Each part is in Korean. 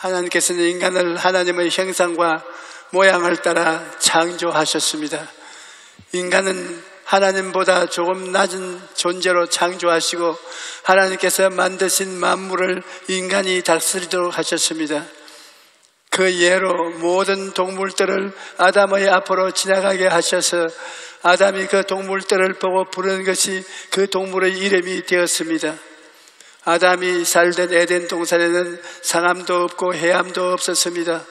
하나님께서는 인간을 하나님의 형상과 모양을 따라 창조하셨습니다. 인간은 하나님보다 조금 낮은 존재로 창조하시고 하나님께서 만드신 만물을 인간이 다스리도록 하셨습니다. 그 예로 모든 동물들을 아담의 앞으로 지나가게 하셔서 아담이 그 동물들을 보고 부르는 것이 그 동물의 이름이 되었습니다. 아담이 살던 에덴 동산에는 상함도 없고 해암도 없었습니다.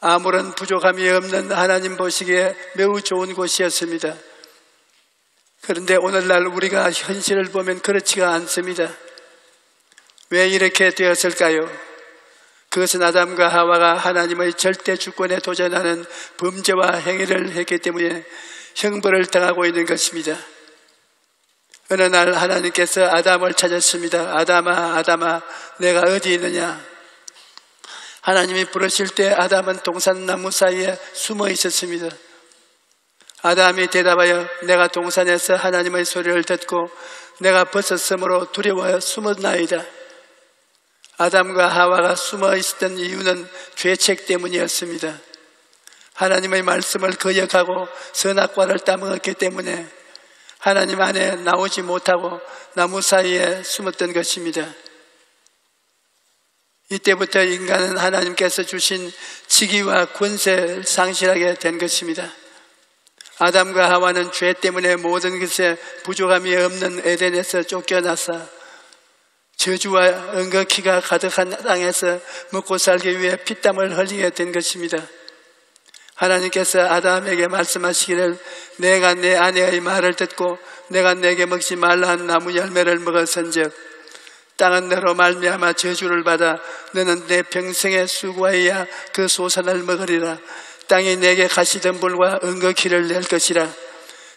아무런 부족함이 없는 하나님 보시기에 매우 좋은 곳이었습니다. 그런데 오늘날 우리가 현실을 보면 그렇지가 않습니다. 왜 이렇게 되었을까요? 그것은 아담과 하와가 하나님의 절대 주권에 도전하는 범죄와 행위를 했기 때문에 형벌을 당하고 있는 것입니다. 어느 날 하나님께서 아담을 찾았습니다. 아담아, 아담아, 내가 어디 있느냐? 하나님이 부르실 때 아담은 동산나무 사이에 숨어 있었습니다. 아담이 대답하여 내가 동산에서 하나님의 소리를 듣고 내가 벗었으므로 두려워 숨었나이다. 아담과 하와가 숨어 있었던 이유는 죄책 때문이었습니다. 하나님의 말씀을 거역하고 선악과를 따먹었기 때문에 하나님 안에 나오지 못하고 나무 사이에 숨었던 것입니다. 이때부터 인간은 하나님께서 주신 지기와 권세를 상실하게 된 것입니다. 아담과 하와는 죄 때문에 모든 것에 부족함이 없는 에덴에서 쫓겨나서 저주와 은거키가 가득한 땅에서 먹고 살기 위해 피땀을 흘리게 된 것입니다. 하나님께서 아담에게 말씀하시기를 내가 내 아내의 말을 듣고 내가 내게 먹지 말라는 나무 열매를 먹었은즉 땅은 너로 말미암아 저주를 받아 너는 내 평생에 수고하여야 그 소산을 먹으리라. 땅이 내게 가시덤불과 은거키를 낼 것이라.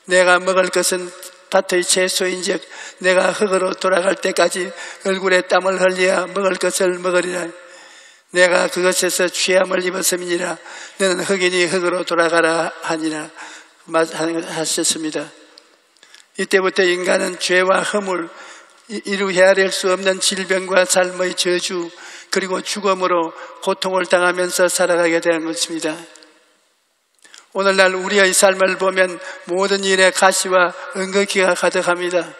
내가 먹을 것은 밭의 채소인즉 내가 흙으로 돌아갈 때까지 얼굴에 땀을 흘려야 먹을 것을 먹으리라 내가 그것에서 취함을 입었음이니라 너는 흑인이 흙으로 돌아가라 하니라 하셨습니다 이때부터 인간은 죄와 허물 이루 헤아릴 수 없는 질병과 삶의 저주 그리고 죽음으로 고통을 당하면서 살아가게 되는 것입니다. 오늘날 우리의 삶을 보면 모든 일에 가시와 은거기가 가득합니다.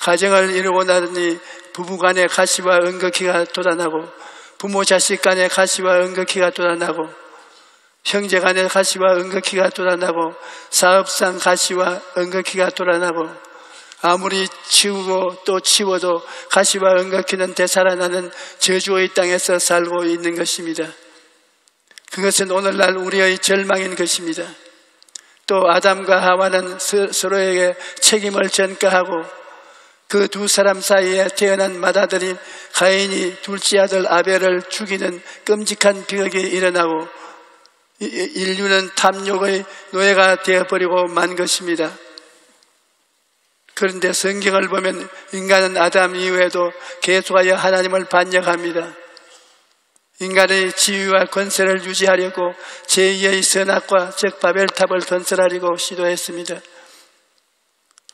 가정을 이루고 나니 부부간에 가시와 은거기가 돋아나고 부모 자식 간에 가시와 은거기가 돋아나고 형제 간에 가시와 은거기가 돋아나고 사업상 가시와 은거기가 돋아나고 아무리 치우고 또 치워도 가시와 은거기는 되살아나는 저주의 땅에서 살고 있는 것입니다. 그것은 오늘날 우리의 절망인 것입니다. 또 아담과 하와는 서로에게 책임을 전가하고 그 두 사람 사이에 태어난 맏아들인 가인이 둘째 아들 아벨을 죽이는 끔찍한 비극이 일어나고 인류는 탐욕의 노예가 되어버리고 만 것입니다. 그런데 성경을 보면 인간은 아담 이후에도 계속하여 하나님을 반역합니다. 인간의 지위와 권세를 유지하려고 제2의 선악과 즉 바벨탑을 건설하려고 시도했습니다.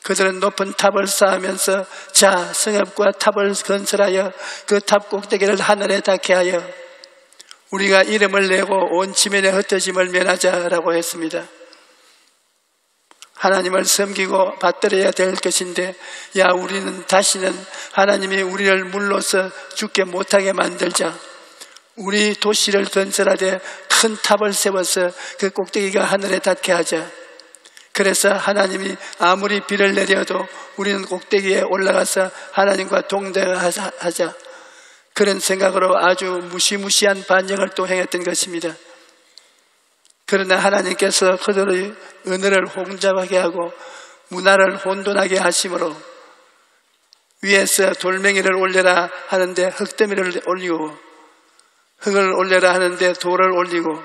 그들은 높은 탑을 쌓으면서 자 성읍과 탑을 건설하여 그 탑 꼭대기를 하늘에 닿게 하여 우리가 이름을 내고 온 지면에 흩어짐을 면하자라고 했습니다. 하나님을 섬기고 받들어야 될 것인데, 야, 우리는 다시는 하나님이 우리를 물로써 죽게 못하게 만들자. 우리 도시를 건설하되 큰 탑을 세워서 그 꼭대기가 하늘에 닿게 하자. 그래서 하나님이 아무리 비를 내려도 우리는 꼭대기에 올라가서 하나님과 동대하자. 그런 생각으로 아주 무시무시한 반역을 또 행했던 것입니다. 그러나 하나님께서 그들의 은혜를 홍잡하게 하고 문화를 혼돈하게 하심으로 위에서 돌멩이를 올려라 하는데 흙더미를 올리고 흙을 올려라 하는데 돌을 올리고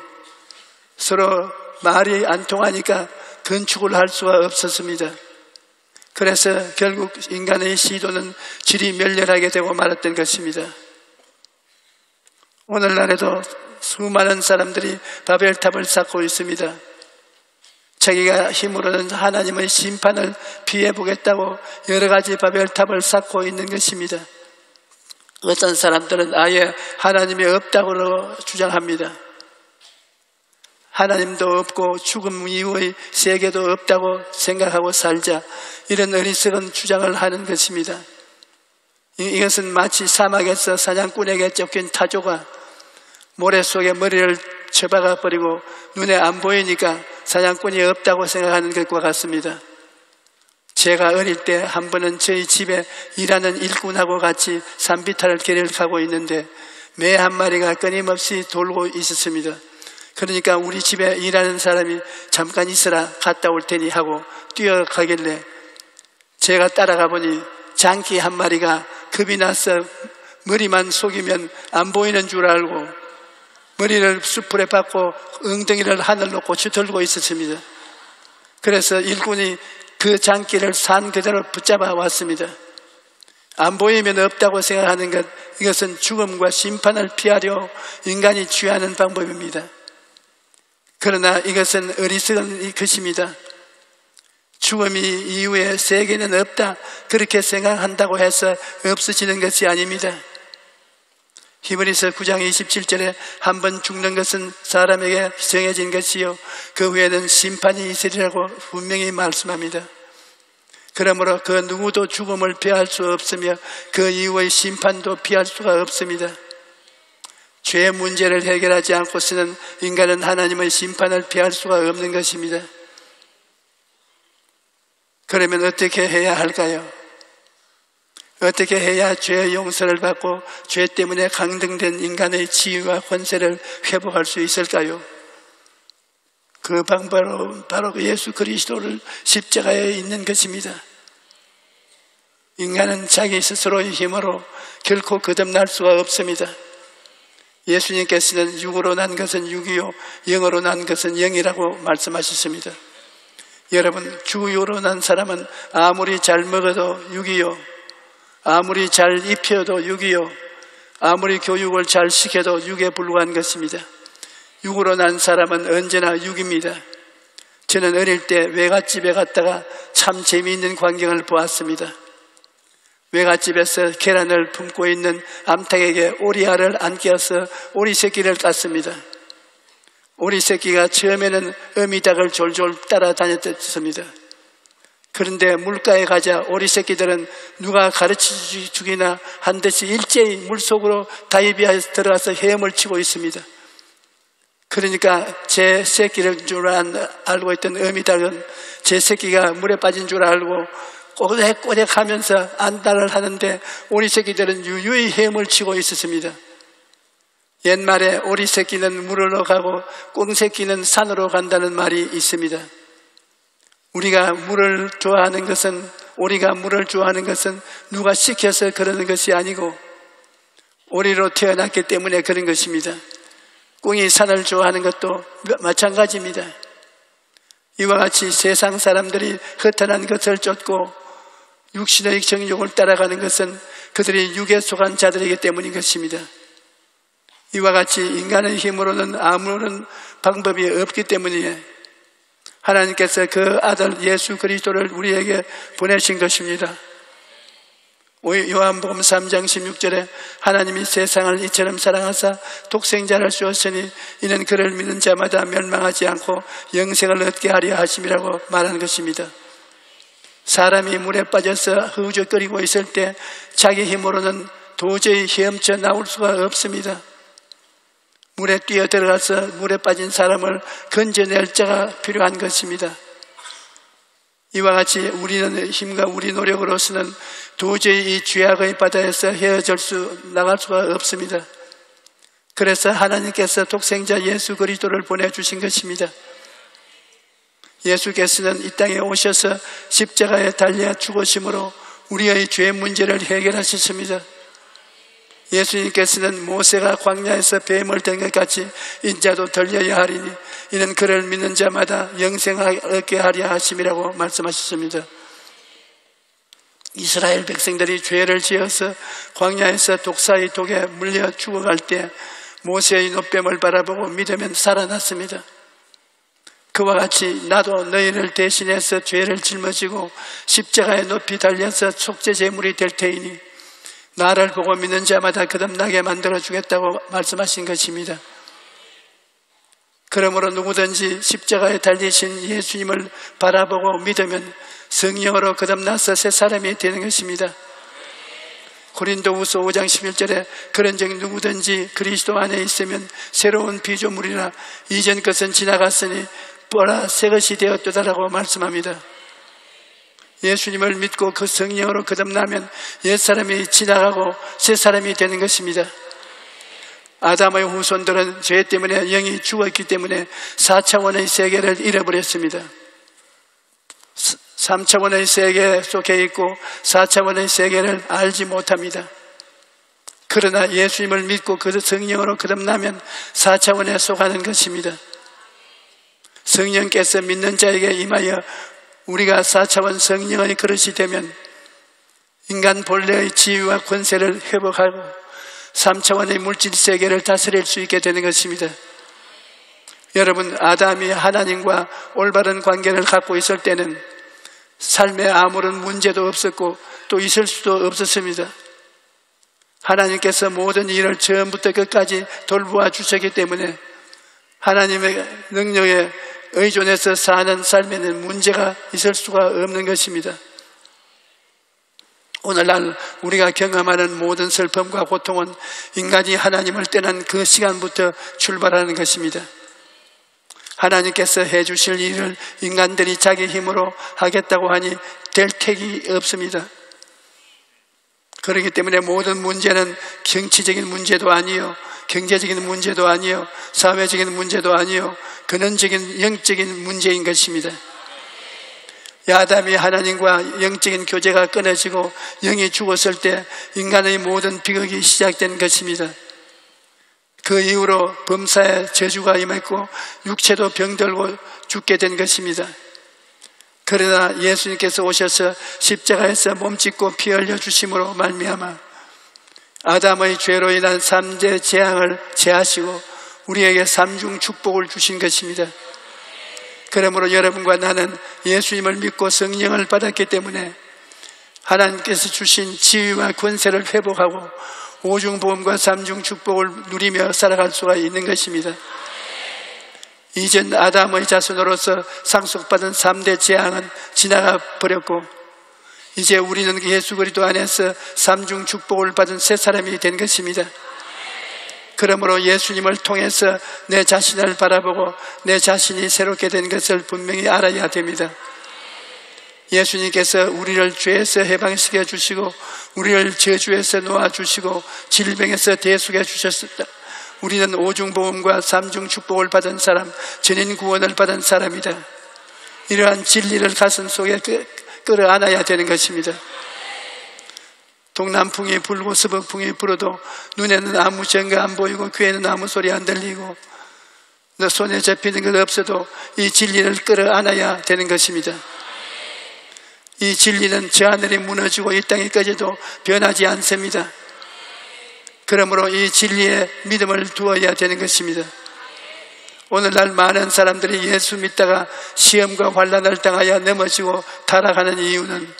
서로 말이 안 통하니까 건축을 할 수가 없었습니다. 그래서 결국 인간의 시도는 질이 멸렬하게 되고 말았던 것입니다. 오늘날에도 수많은 사람들이 바벨탑을 쌓고 있습니다. 자기가 힘으로는 하나님의 심판을 피해 보겠다고 여러 가지 바벨탑을 쌓고 있는 것입니다. 어떤 사람들은 아예 하나님이 없다고 주장합니다. 하나님도 없고 죽음 이후의 세계도 없다고 생각하고 살자 이런 어리석은 주장을 하는 것입니다. 이것은 마치 사막에서 사냥꾼에게 쫓긴 타조가 모래 속에 머리를 쳐박아 버리고 눈에 안 보이니까 사냥꾼이 없다고 생각하는 것과 같습니다. 제가 어릴 때 한 번은 저희 집에 일하는 일꾼하고 같이 산비탈을 가고 있는데 매 한 마리가 끊임없이 돌고 있었습니다. 그러니까 우리 집에 일하는 사람이 잠깐 있어라 갔다 올 테니 하고 뛰어가길래 제가 따라가 보니 장기 한 마리가 겁이 나서 머리만 속이면 안 보이는 줄 알고 머리를 숯불에 박고 엉덩이를 하늘로 고쳐 들고 있었습니다. 그래서 일꾼이 그 장기를 산 그대로 붙잡아 왔습니다. 안 보이면 없다고 생각하는 것, 이것은 죽음과 심판을 피하려 인간이 취하는 방법입니다. 그러나 이것은 어리석은 것입니다. 죽음이 이후에 세계는 없다. 그렇게 생각한다고 해서 없어지는 것이 아닙니다. 히브리서 9장 27절에 한 번 죽는 것은 사람에게 정해진 것이요. 그 후에는 심판이 있으리라고 분명히 말씀합니다. 그러므로 그 누구도 죽음을 피할 수 없으며 그 이후의 심판도 피할 수가 없습니다. 죄의 문제를 해결하지 않고서는 인간은 하나님의 심판을 피할 수가 없는 것입니다. 그러면 어떻게 해야 할까요? 어떻게 해야 죄의 용서를 받고 죄 때문에 강등된 인간의 지위와 권세를 회복할 수 있을까요? 그 방법은 바로 그 예수 그리스도를 십자가에 있는 것입니다. 인간은 자기 스스로의 힘으로 결코 거듭날 수가 없습니다. 예수님께서는 육으로 난 것은 육이요, 영으로 난 것은 영이라고 말씀하셨습니다. 여러분, 주유로 난 사람은 아무리 잘 먹어도 육이요, 아무리 잘 입혀도 육이요, 아무리 교육을 잘 시켜도 육에 불과한 것입니다. 육으로 난 사람은 언제나 육입니다. 저는 어릴 때 외갓집에 갔다가 참 재미있는 광경을 보았습니다. 외갓집에서 계란을 품고 있는 암탉에게 오리알을 안겨서 오리 새끼를 땄습니다. 오리 새끼가 처음에는 어미닭을 졸졸 따라다녔습니다. 그런데 물가에 가자 오리 새끼들은 누가 가르쳐 주기나 한 듯이 일제히 물속으로 다이비 들어가서 헤엄을 치고 있습니다. 그러니까 제 새끼를 줄 알고 있던 어미닭은 제 새끼가 물에 빠진 줄 알고 꼬댁꼬댁 하면서 안달을 하는데 오리 새끼들은 유유히 헤엄을 치고 있었습니다. 옛말에 오리 새끼는 물으로 가고 꽁 새끼는 산으로 간다는 말이 있습니다. 우리가 물을 좋아하는 것은 오리가 물을 좋아하는 것은 누가 시켜서 그러는 것이 아니고 오리로 태어났기 때문에 그런 것입니다. 꽁이 산을 좋아하는 것도 마찬가지입니다. 이와 같이 세상 사람들이 허탄한 것을 쫓고 육신의 정욕을 따라가는 것은 그들이 육에 속한 자들이기 때문인 것입니다. 이와 같이 인간의 힘으로는 아무런 방법이 없기 때문이에 하나님께서 그 아들 예수 그리스도를 우리에게 보내신 것입니다. 요한복음 3장 16절에 하나님이 세상을 이처럼 사랑하사 독생자를 주었으니 이는 그를 믿는 자마다 멸망하지 않고 영생을 얻게 하려 하심이라고 말하는 것입니다. 사람이 물에 빠져서 흐우적거리고 있을 때 자기 힘으로는 도저히 헤엄쳐 나올 수가 없습니다. 물에 뛰어 들어가서 물에 빠진 사람을 건져낼 자가 필요한 것입니다. 이와 같이 우리는 힘과 우리 노력으로서는 도저히 이 죄악의 바다에서 헤어질 수, 나갈 수가 없습니다. 그래서 하나님께서 독생자 예수 그리스도를 보내주신 것입니다. 예수께서는 이 땅에 오셔서 십자가에 달려 죽으심으로 우리의 죄 문제를 해결하셨습니다. 예수님께서는 모세가 광야에서 뱀을 된 것 같이 인자도 들려야 하리니 이는 그를 믿는 자마다 영생하게 하려 하심이라고 말씀하셨습니다. 이스라엘 백성들이 죄를 지어서 광야에서 독사의 독에 물려 죽어갈 때 모세의 노뱀을 바라보고 믿으면 살아났습니다. 그와 같이 나도 너희를 대신해서 죄를 짊어지고 십자가에 높이 달려서 속죄 제물이 될 테이니 나를 보고 믿는 자마다 거듭나게 만들어 주겠다고 말씀하신 것입니다. 그러므로 누구든지 십자가에 달리신 예수님을 바라보고 믿으면 성령으로 거듭나서 새 사람이 되는 것입니다. 고린도후서 5장 11절에 그런즉 누구든지 그리스도 안에 있으면 새로운 피조물이라 이전 것은 지나갔으니 보라 새 것이 되었다라고 말씀합니다. 예수님을 믿고 그 성령으로 거듭나면 옛사람이 지나가고 새 사람이 되는 것입니다. 아담의 후손들은 죄 때문에 영이 죽었기 때문에 4차원의 세계를 잃어버렸습니다. 3차원의 세계 속에 있고 4차원의 세계를 알지 못합니다. 그러나 예수님을 믿고 그 성령으로 거듭나면 4차원에 속하는 것입니다. 성령께서 믿는 자에게 임하여 우리가 4차원 성령의 그릇이 되면 인간 본래의 지위와 권세를 회복하고 3차원의 물질 세계를 다스릴 수 있게 되는 것입니다. 여러분, 아담이 하나님과 올바른 관계를 갖고 있을 때는 삶에 아무런 문제도 없었고 또 있을 수도 없었습니다. 하나님께서 모든 일을 처음부터 끝까지 돌보아 주셨기 때문에 하나님의 능력에 의존해서 사는 삶에는 문제가 있을 수가 없는 것입니다. 오늘날 우리가 경험하는 모든 슬픔과 고통은 인간이 하나님을 떠난 그 시간부터 출발하는 것입니다. 하나님께서 해주실 일을 인간들이 자기 힘으로 하겠다고 하니 될 택이 없습니다. 그렇기 때문에 모든 문제는 정치적인 문제도 아니요, 경제적인 문제도 아니요, 사회적인 문제도 아니요, 근원적인 영적인 문제인 것입니다. 야담이 하나님과 영적인 교제가 끊어지고 영이 죽었을 때 인간의 모든 비극이 시작된 것입니다. 그 이후로 범사에 저주가 임했고 육체도 병들고 죽게 된 것입니다. 그러나 예수님께서 오셔서 십자가에서 몸짓고 피 흘려 주심으로 말미암아 아담의 죄로 인한 삼재 재앙을 제하시고 우리에게 삼중 축복을 주신 것입니다. 그러므로 여러분과 나는 예수님을 믿고 성령을 받았기 때문에 하나님께서 주신 지위와 권세를 회복하고 오중 보험과 삼중 축복을 누리며 살아갈 수가 있는 것입니다. 이전 아담의 자손으로서 상속받은 3대 재앙은 지나가 버렸고 이제 우리는 예수 그리스도 안에서 삼중 축복을 받은 새 사람이 된 것입니다. 그러므로 예수님을 통해서 내 자신을 바라보고 내 자신이 새롭게 된 것을 분명히 알아야 됩니다. 예수님께서 우리를 죄에서 해방시켜 주시고 우리를 저주에서 놓아 주시고 질병에서 대속해 주셨습니다. 우리는 오중 보험과 삼중 축복을 받은 사람, 전인 구원을 받은 사람이다. 이러한 진리를 가슴 속에 끌어안아야 되는 것입니다. 동남풍이 불고 서북풍이 불어도 눈에는 아무 증거 안 보이고 귀에는 아무 소리 안 들리고 너 손에 잡히는 것 없어도 이 진리를 끌어안아야 되는 것입니다. 이 진리는 저 하늘이 무너지고 이 꺼져도 변하지 않습니다. 그러므로 이 진리에 믿음을 두어야 되는 것입니다. 오늘날 많은 사람들이 예수 믿다가 시험과 환란을 당하여 넘어지고 타락하는 이유는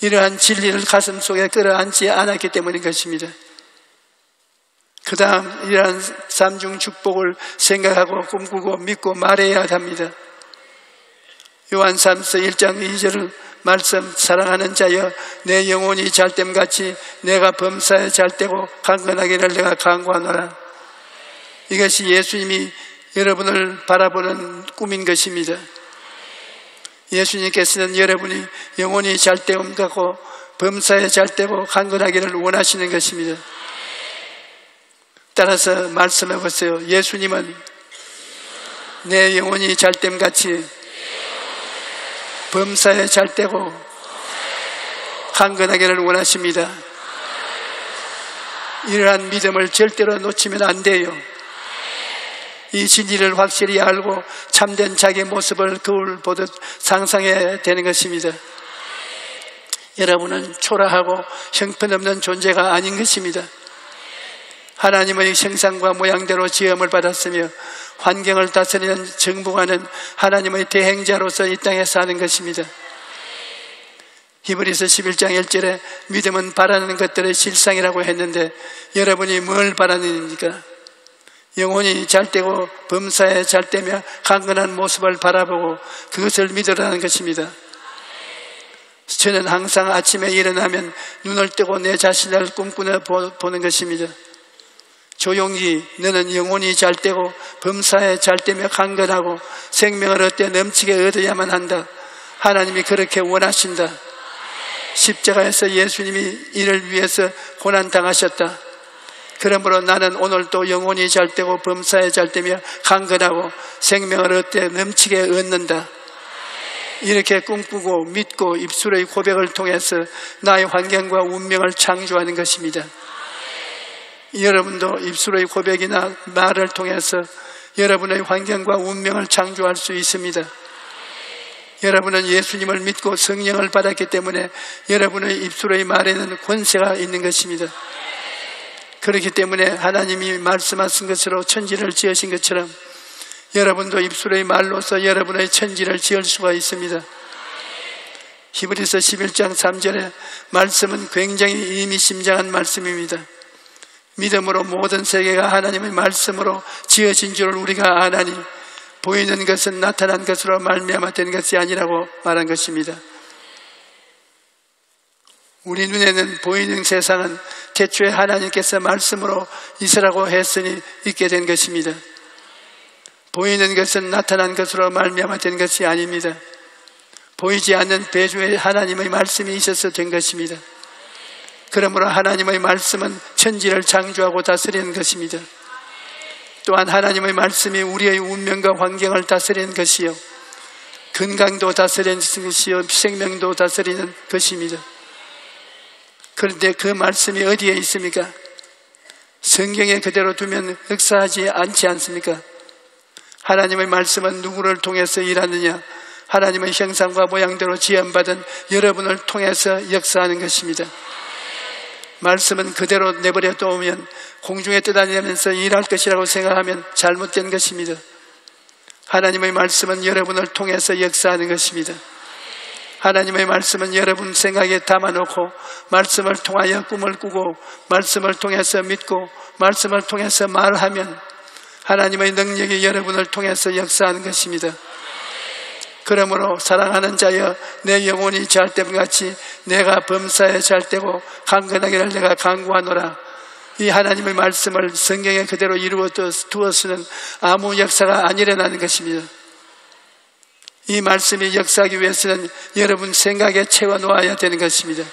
이러한 진리를 가슴 속에 끌어안지 않았기 때문인 것입니다. 그 다음 이러한 삼중 축복을 생각하고 꿈꾸고 믿고 말해야 합니다. 요한 3서 1장 2절을 말씀 사랑하는 자여 내 영혼이 잘됨 같이 내가 범사에 잘되고 강건하기를 내가 강구하노라. 이것이 예수님이 여러분을 바라보는 꿈인 것입니다. 예수님께서는 여러분이 영혼이 잘되음 같고 범사에 잘되고 강건하기를 원하시는 것입니다. 따라서 말씀해 보세요. 예수님은 내 영혼이 잘됨 같이 범사에 잘되고 강건하기를 원하십니다. 이러한 믿음을 절대로 놓치면 안 돼요. 이 진리를 확실히 알고 참된 자기 모습을 거울 보듯 상상해야 되는 것입니다. 여러분은 초라하고 형편없는 존재가 아닌 것입니다. 하나님의 형상과 모양대로 지음을 받았으며 환경을 다스리는 정복하는 하나님의 대행자로서 이 땅에 사는 것입니다. 히브리서 11장 1절에 믿음은 바라는 것들의 실상이라고 했는데 여러분이 뭘 바라는입니까? 영혼이 잘되고 범사에 잘되며 강건한 모습을 바라보고 그것을 믿으라는 것입니다. 저는 항상 아침에 일어나면 눈을 뜨고 내 자신을 꿈꾸며 보는 것입니다. 조용히 너는 영혼이 잘되고 범사에 잘되며 강건하고 생명을 얻되 넘치게 얻어야만 한다. 하나님이 그렇게 원하신다. 십자가에서 예수님이 이를 위해서 고난당하셨다. 그러므로 나는 오늘도 영혼이 잘되고 범사에 잘되며 강건하고 생명을 얻되 넘치게 얻는다. 이렇게 꿈꾸고 믿고 입술의 고백을 통해서 나의 환경과 운명을 창조하는 것입니다. 여러분도 입술의 고백이나 말을 통해서 여러분의 환경과 운명을 창조할 수 있습니다. 여러분은 예수님을 믿고 성령을 받았기 때문에 여러분의 입술의 말에는 권세가 있는 것입니다. 그렇기 때문에 하나님이 말씀하신 것으로 천지를 지으신 것처럼 여러분도 입술의 말로서 여러분의 천지를 지을 수가 있습니다. 히브리서 11장 3절에 말씀은 굉장히 의미심장한 말씀입니다. 믿음으로 모든 세계가 하나님의 말씀으로 지어진 줄 우리가 아나니 보이는 것은 나타난 것으로 말미암아 된 것이 아니라고 말한 것입니다. 우리 눈에는 보이는 세상은 태초에 하나님께서 말씀으로 있으라고 했으니 있게 된 것입니다. 보이는 것은 나타난 것으로 말미암아 된 것이 아닙니다. 보이지 않는 배주에 하나님의 말씀이 있어서 된 것입니다. 그러므로 하나님의 말씀은 천지를 창조하고 다스리는 것입니다. 또한 하나님의 말씀이 우리의 운명과 환경을 다스리는 것이요. 건강도 다스리는 것이요. 생명도 다스리는 것입니다. 그런데 그 말씀이 어디에 있습니까? 성경에 그대로 두면 역사하지 않지 않습니까? 하나님의 말씀은 누구를 통해서 일하느냐? 하나님의 형상과 모양대로 지연받은 여러분을 통해서 역사하는 것입니다. 말씀은 그대로 내버려 두면 공중에 떠다니면서 일할 것이라고 생각하면 잘못된 것입니다. 하나님의 말씀은 여러분을 통해서 역사하는 것입니다. 하나님의 말씀은 여러분 생각에 담아놓고 말씀을 통하여 꿈을 꾸고 말씀을 통해서 믿고 말씀을 통해서 말하면 하나님의 능력이 여러분을 통해서 역사하는 것입니다. 그러므로 사랑하는 자여 내 영혼이 잘됨 같이 내가 범사에 잘되고 강건하기를 내가 강구하노라. 이 하나님의 말씀을 성경에 그대로 이루어 두었으면 아무 역사가 안 일어나는 것입니다. 이 말씀이 역사하기 위해서는 여러분 생각에 채워 놓아야 되는 것입니다.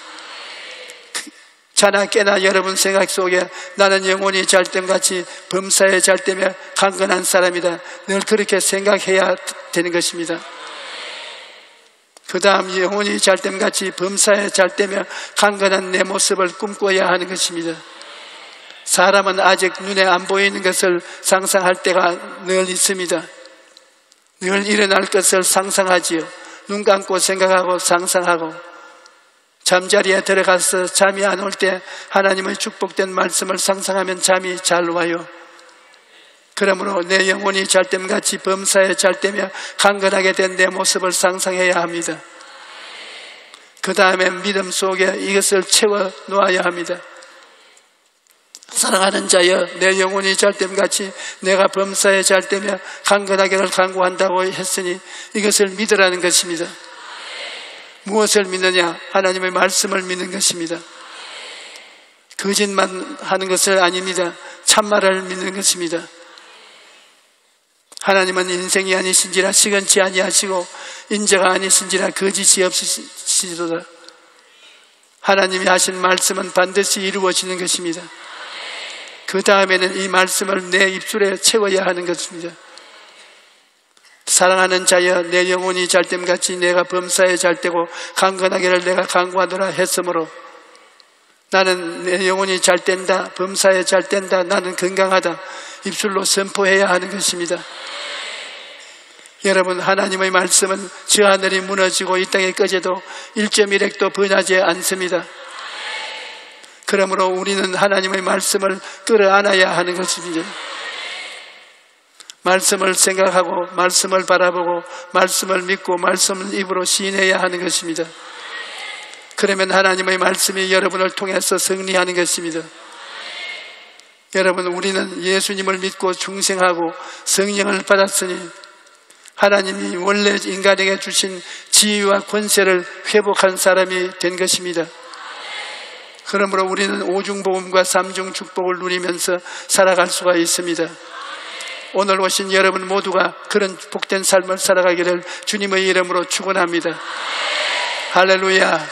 자나 깨나 여러분 생각 속에 나는 영혼이 잘됨 같이 범사에 잘되며 강건한 사람이다. 늘 그렇게 생각해야 되는 것입니다. 그 다음 영혼이 잘됨 같이 범사에 잘되며 강건한 내 모습을 꿈꿔야 하는 것입니다. 사람은 아직 눈에 안 보이는 것을 상상할 때가 늘 있습니다. 늘 일어날 것을 상상하지요. 눈 감고 생각하고 상상하고 잠자리에 들어가서 잠이 안 올 때 하나님의 축복된 말씀을 상상하면 잠이 잘 와요. 그러므로 내 영혼이 잘됨 같이 범사에 잘되며 강건하게 된 내 모습을 상상해야 합니다. 그 다음에 믿음 속에 이것을 채워 놓아야 합니다. 사랑하는 자여 내 영혼이 잘됨 같이 내가 범사에 잘되며 강건하게를 강구한다고 했으니 이것을 믿으라는 것입니다. 무엇을 믿느냐? 하나님의 말씀을 믿는 것입니다. 거짓만 하는 것을 아닙니다. 참말을 믿는 것입니다. 하나님은 인생이 아니신지라 시건치 아니하시고 인자가 아니신지라 거짓이 없으시도다. 하나님이 하신 말씀은 반드시 이루어지는 것입니다. 그 다음에는 이 말씀을 내 입술에 채워야 하는 것입니다. 사랑하는 자여 내 영혼이 잘됨 같이 내가 범사에 잘되고 강건하기를 내가 강구하노라 했으므로 나는 내 영혼이 잘된다 범사에 잘된다 나는 건강하다 입술로 선포해야 하는 것입니다. 여러분 하나님의 말씀은 저 하늘이 무너지고 이 땅에 꺼져도 1.1핵도 변하지 않습니다. 그러므로 우리는 하나님의 말씀을 끌어안아야 하는 것입니다. 말씀을 생각하고 말씀을 바라보고 말씀을 믿고 말씀을 입으로 시인해야 하는 것입니다. 그러면 하나님의 말씀이 여러분을 통해서 승리하는 것입니다. 여러분, 우리는 예수님을 믿고 중생하고 성령을 받았으니 하나님이 원래 인간에게 주신 지위와 권세를 회복한 사람이 된 것입니다. 그러므로 우리는 오중복음과 삼중 축복을 누리면서 살아갈 수가 있습니다. 오늘 오신 여러분 모두가 그런 복된 삶을 살아가기를 주님의 이름으로 축원합니다. 할렐루야.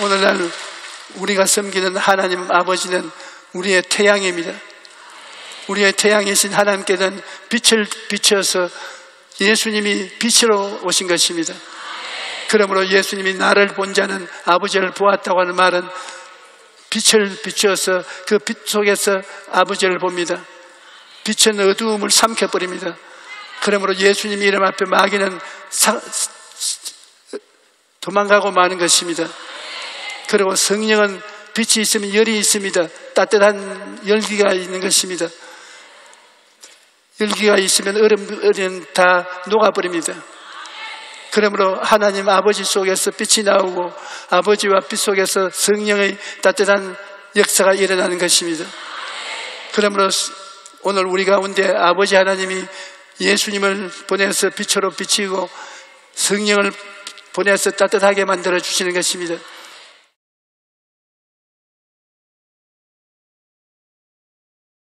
오늘날 우리가 섬기는 하나님 아버지는 우리의 태양입니다. 우리의 태양이신 하나님께는 빛을 비춰서 예수님이 빛으로 오신 것입니다. 그러므로 예수님이 나를 본 자는 아버지를 보았다고 하는 말은 빛을 비추어서 그 빛 속에서 아버지를 봅니다. 빛은 어두움을 삼켜버립니다. 그러므로 예수님 이름 앞에 마귀는 사, 도망가고 마는 것입니다. 그리고 성령은 빛이 있으면 열이 있습니다. 따뜻한 열기가 있는 것입니다. 열기가 있으면 얼음, 얼음 다 녹아버립니다. 그러므로 하나님 아버지 속에서 빛이 나오고 아버지와 빛 속에서 성령의 따뜻한 역사가 일어나는 것입니다. 그러므로 오늘 우리 가운데 아버지 하나님이 예수님을 보내서 빛으로 비치고 성령을 보내서 따뜻하게 만들어 주시는 것입니다.